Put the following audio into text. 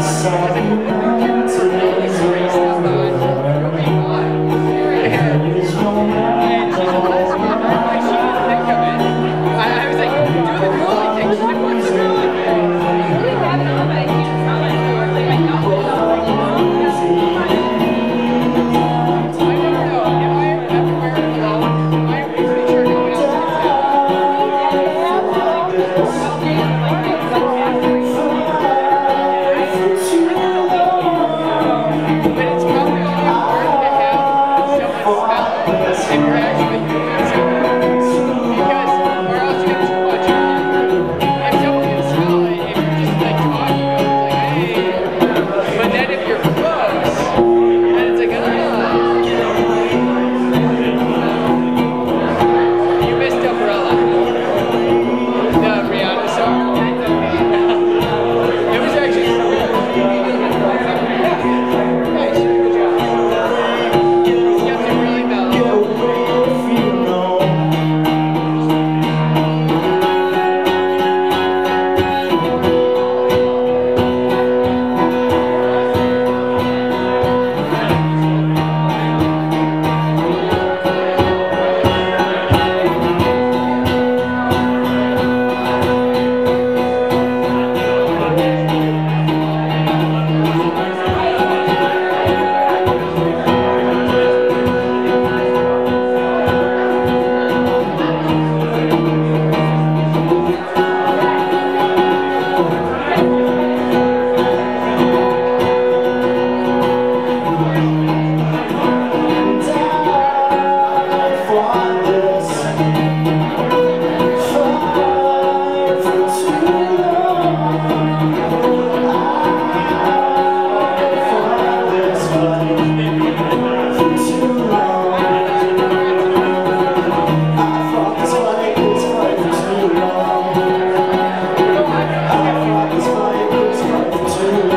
Somebody Senhor.